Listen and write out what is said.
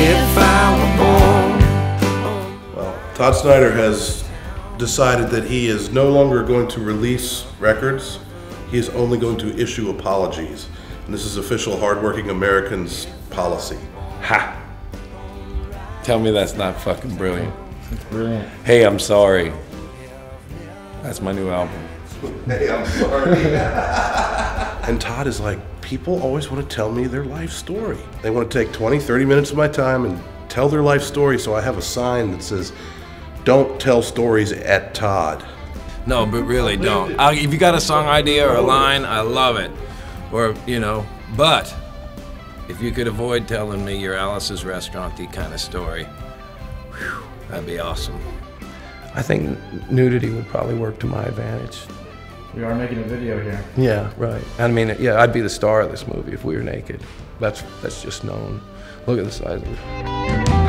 if I were born. Well, Todd Snider has decided that he is no longer going to release records. He is only going to issue apologies. And this is official hardworking Americans policy. Ha! Tell me that's not fucking brilliant. Brilliant. Hey, I'm sorry. That's my new album. Hey, I'm sorry. and Todd is like, people always want to tell me their life story. They want to take 20, 30 minutes of my time and tell their life story, so I have a sign that says, Don't tell stories at Todd. No, but really don't. i if you got a song idea or a line, I love it. Or, you know, but if you could avoid telling me your Alice's restauranty kind of story, whew, that'd be awesome. I think nudity would probably work to my advantage. We are making a video here. Yeah, right. I mean, yeah, I'd be the star of this movie if we were naked. That's that's just known. Look at the size of it.